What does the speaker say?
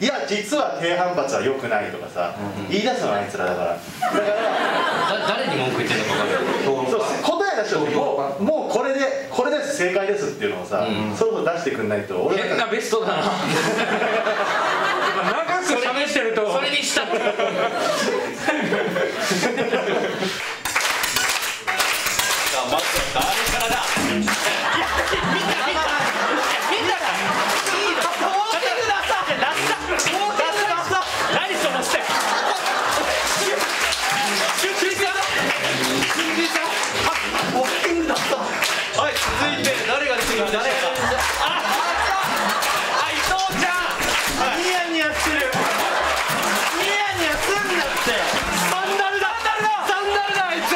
いや実は低反発は良くないとかさ、言い出すのあいつらだから。だからだ誰に文句言ってんのか分かるそう。答え出した時ももうこれでこれです正解ですっていうのをさ、そろそろ出してくんないと俺変なベストだな。長く喋ってると。それにしたって。何 誰かあ伊藤ちゃん、はい、ニヤニヤして。るニヤニヤすんなって。サンダルだ。サンダルだ。ダルだあいつ。